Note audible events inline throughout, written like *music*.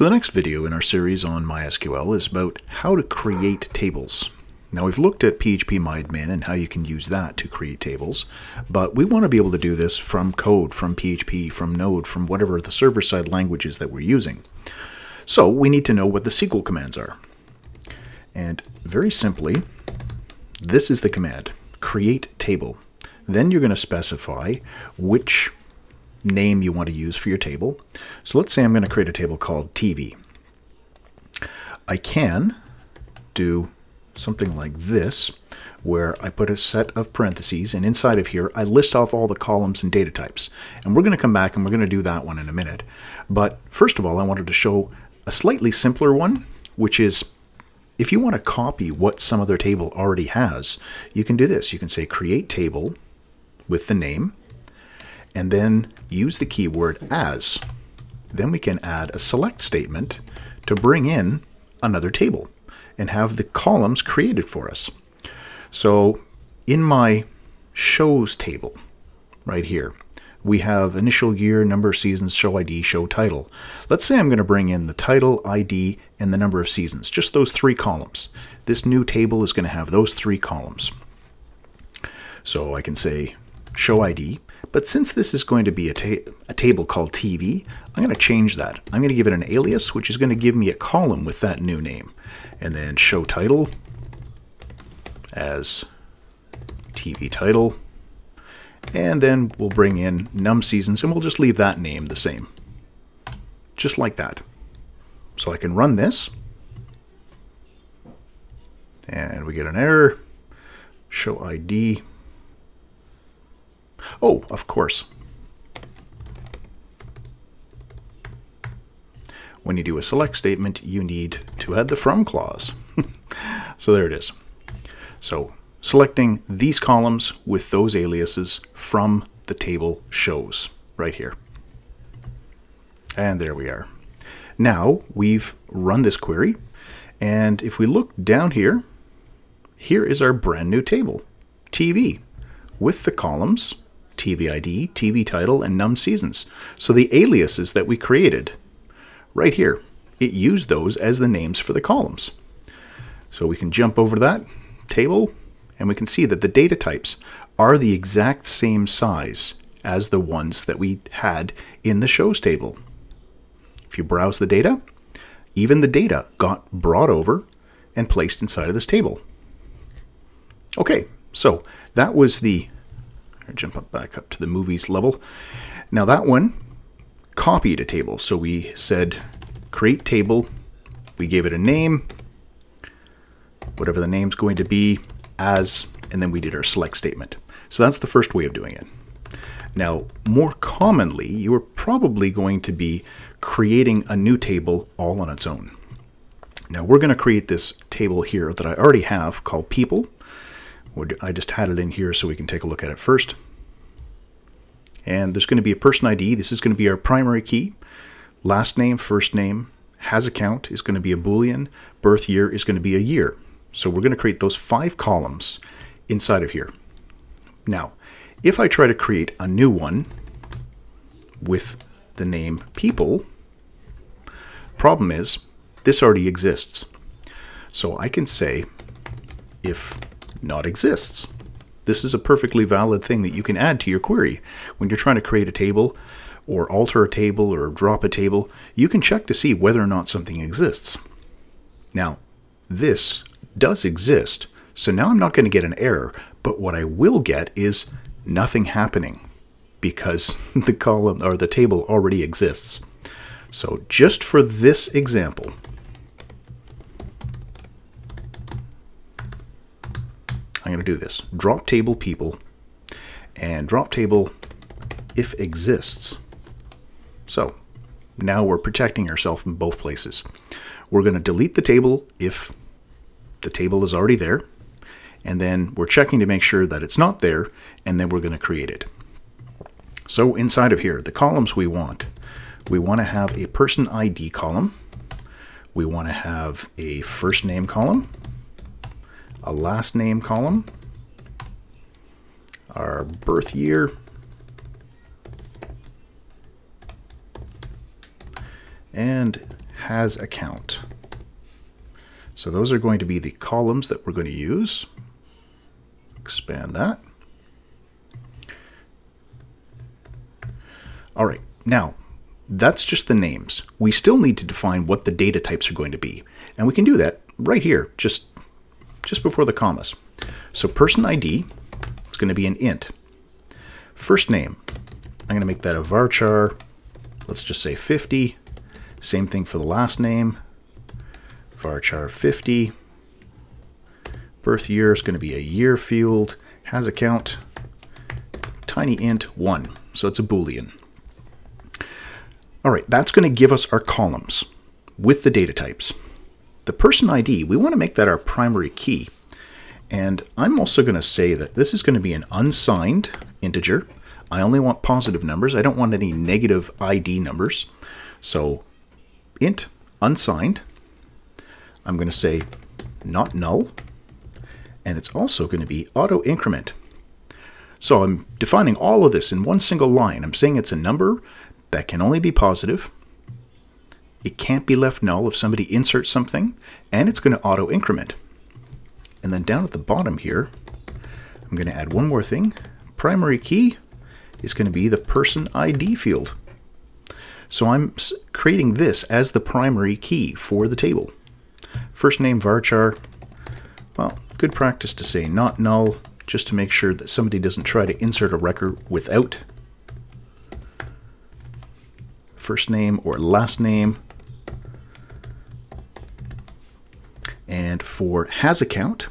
So the next video in our series on MySQL is about how to create tables. Now we've looked at phpMyAdmin and how you can use that to create tables, but we want to be able to do this from code, from PHP, from Node, from whatever the server-side languages that we're using. So we need to know what the SQL commands are. And very simply, this is the command, create table. Then you're going to specify which name you want to use for your table. So let's say I'm going to create a table called TV. I can do something like this, where I put a set of parentheses, and inside of here, I list off all the columns and data types. And we're going to come back and we're going to do that one in a minute. But first of all, I wanted to show a slightly simpler one, which is if you want to copy what some other table already has, you can do this. You can say create table with the name, and then use the keyword as. Then we can add a select statement to bring in another table and have the columns created for us. So in my shows table right here, we have initial year, number of seasons, show ID, show title. Let's say I'm going to bring in the title, ID, and the number of seasons, just those three columns. This new table is going to have those three columns. So I can say show ID, but since this is going to be a, ta a table called TV, I'm going to change that. I'm going to give it an alias, which is going to give me a column with that new name. And then show title as TV title. And then we'll bring in num seasons, and we'll just leave that name the same. Just like that. So I can run this. And we get an error. Show ID Oh, of course. When you do a select statement, you need to add the from clause. *laughs* so there it is. So selecting these columns with those aliases from the table shows right here. And there we are. Now we've run this query, and if we look down here, here is our brand new table, TV, with the columns TV ID, TV title, and num seasons. So the aliases that we created right here, it used those as the names for the columns. So we can jump over to that table and we can see that the data types are the exact same size as the ones that we had in the shows table. If you browse the data, even the data got brought over and placed inside of this table. Okay, so that was the jump up back up to the movies level. Now that one copied a table. So we said create table. We gave it a name, whatever the name's going to be, as, and then we did our select statement. So that's the first way of doing it. Now, more commonly, you are probably going to be creating a new table all on its own. Now, we're going to create this table here that I already have called people. I just had it in here so we can take a look at it first. And there's going to be a person ID. This is going to be our primary key. Last name, first name, has account is going to be a Boolean. Birth year is going to be a year. So we're going to create those five columns inside of here. Now, if I try to create a new one with the name people, problem is this already exists. So I can say if not exists. This is a perfectly valid thing that you can add to your query. When you're trying to create a table, or alter a table, or drop a table, you can check to see whether or not something exists. Now, this does exist, so now I'm not going to get an error, but what I will get is nothing happening because *laughs* the column or the table already exists. So just for this example, I'm going to do this. Drop table people and drop table if exists. So now we're protecting ourselves in both places. We're going to delete the table if the table is already there. And then we're checking to make sure that it's not there. And then we're going to create it. So inside of here, the columns we want, we want to have a person ID column. We want to have a first name column a last name column, our birth year, and has account. So those are going to be the columns that we're going to use. Expand that. All right, now that's just the names. We still need to define what the data types are going to be. And we can do that right here, just, just before the commas. So person ID is going to be an int. First name, I'm going to make that a varchar. Let's just say 50. Same thing for the last name, varchar 50. Birth year is going to be a year field. Has account, tiny int 1. So it's a boolean. All right, that's going to give us our columns with the data types. The person ID, we want to make that our primary key. And I'm also going to say that this is going to be an unsigned integer. I only want positive numbers. I don't want any negative ID numbers. So int unsigned. I'm going to say not null. And it's also going to be auto increment. So I'm defining all of this in one single line. I'm saying it's a number that can only be positive. It can't be left null if somebody inserts something, and it's going to auto increment. And then down at the bottom here, I'm going to add one more thing. Primary key is going to be the person ID field. So I'm creating this as the primary key for the table. First name varchar. Well, good practice to say not null, just to make sure that somebody doesn't try to insert a record without first name or last name. And for has account,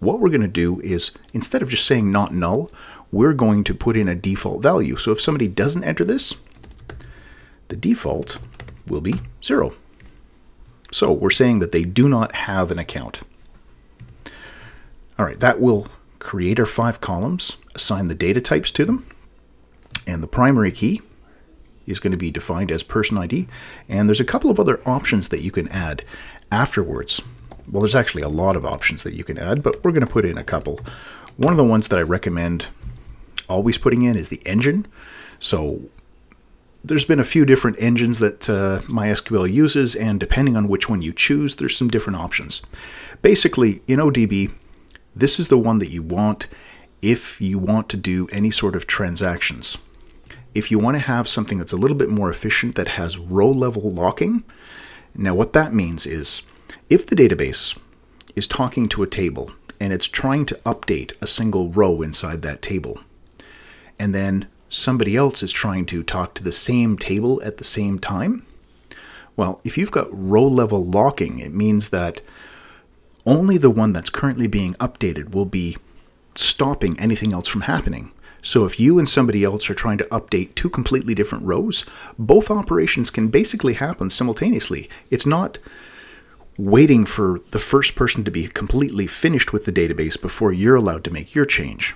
what we're going to do is instead of just saying not null, we're going to put in a default value. So if somebody doesn't enter this, the default will be zero. So we're saying that they do not have an account. All right, that will create our five columns, assign the data types to them, and the primary key is going to be defined as person ID. And there's a couple of other options that you can add afterwards. Well, there's actually a lot of options that you can add, but we're going to put in a couple. One of the ones that I recommend always putting in is the engine. So there's been a few different engines that uh, MySQL uses, and depending on which one you choose, there's some different options. Basically, InnoDB, this is the one that you want if you want to do any sort of transactions if you want to have something that's a little bit more efficient that has row level locking, now what that means is if the database is talking to a table and it's trying to update a single row inside that table, and then somebody else is trying to talk to the same table at the same time, well, if you've got row level locking, it means that only the one that's currently being updated will be stopping anything else from happening. So if you and somebody else are trying to update two completely different rows, both operations can basically happen simultaneously. It's not waiting for the first person to be completely finished with the database before you're allowed to make your change.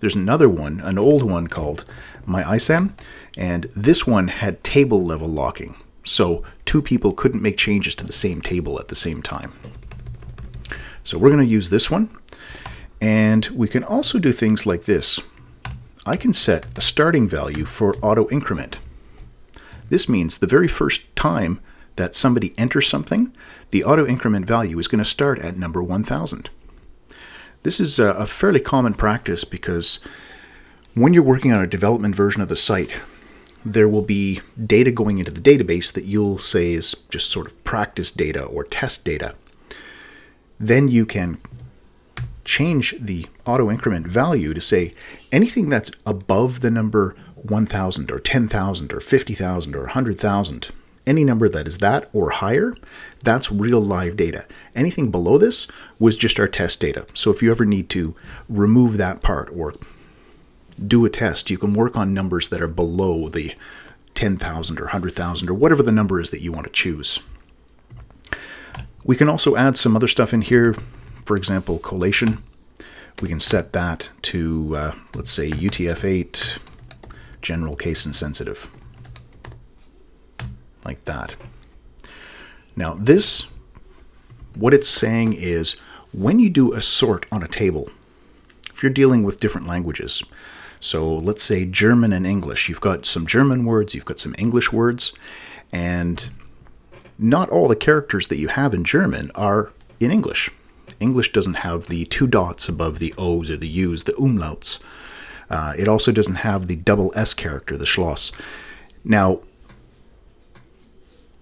There's another one, an old one called MyISAM, and this one had table level locking. So two people couldn't make changes to the same table at the same time. So we're going to use this one. And we can also do things like this. I can set a starting value for auto increment. This means the very first time that somebody enters something, the auto increment value is going to start at number 1000. This is a fairly common practice because when you're working on a development version of the site, there will be data going into the database that you'll say is just sort of practice data or test data. Then you can change the auto increment value to say anything that's above the number 1,000 or 10,000 or 50,000 or 100,000, any number that is that or higher, that's real live data. Anything below this was just our test data. So if you ever need to remove that part or do a test, you can work on numbers that are below the 10,000 or 100,000 or whatever the number is that you want to choose. We can also add some other stuff in here for example, collation, we can set that to, uh, let's say, UTF-8 general case insensitive, like that. Now this, what it's saying is, when you do a sort on a table, if you're dealing with different languages, so let's say German and English, you've got some German words, you've got some English words, and not all the characters that you have in German are in English. English doesn't have the two dots above the O's or the U's, the umlauts. Uh, it also doesn't have the double S character, the Schloss. Now,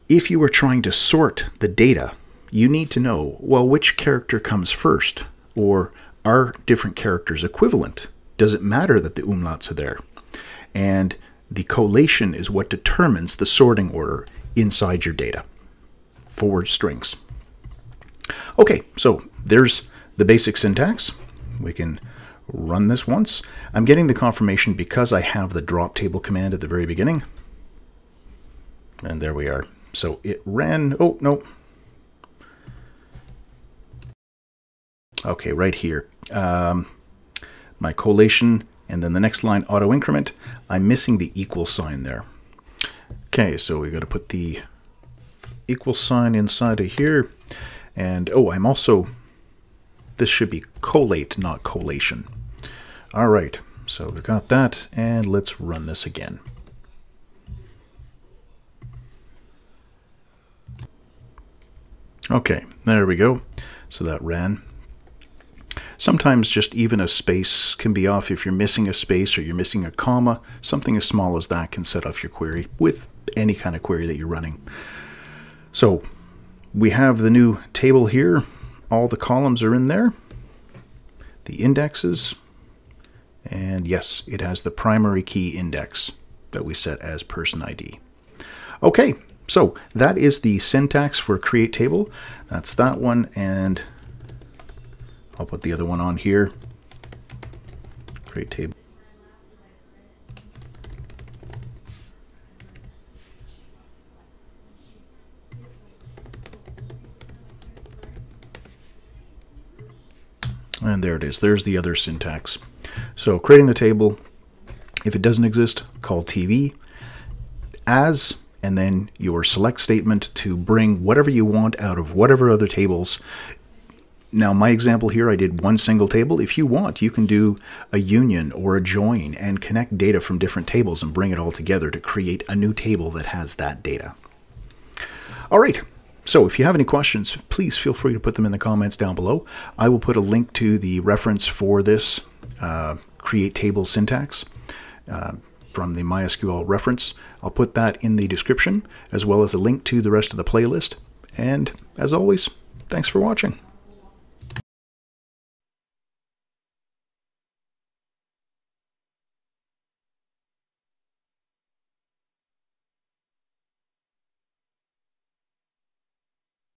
if you are trying to sort the data, you need to know, well, which character comes first? Or are different characters equivalent? Does it matter that the umlauts are there? And the collation is what determines the sorting order inside your data for strings. Okay, so there's the basic syntax. We can run this once. I'm getting the confirmation because I have the drop table command at the very beginning. And there we are. So it ran, oh, no. Okay, right here. Um, my collation, and then the next line, auto increment. I'm missing the equal sign there. Okay, so we got to put the equal sign inside of here. And, oh, I'm also, this should be collate, not collation. All right, so we've got that, and let's run this again. Okay, there we go. So that ran. Sometimes just even a space can be off if you're missing a space or you're missing a comma. Something as small as that can set off your query with any kind of query that you're running. So we have the new table here. All the columns are in there. The indexes. And yes, it has the primary key index that we set as person ID. Okay, so that is the syntax for create table. That's that one, and I'll put the other one on here. Create table. And there it is. There's the other syntax. So creating the table, if it doesn't exist, call TV. As and then your select statement to bring whatever you want out of whatever other tables. Now, my example here, I did one single table. If you want, you can do a union or a join and connect data from different tables and bring it all together to create a new table that has that data. All right, so if you have any questions, please feel free to put them in the comments down below. I will put a link to the reference for this uh, create table syntax. Uh, from the MySQL reference. I'll put that in the description, as well as a link to the rest of the playlist. And as always, thanks for watching.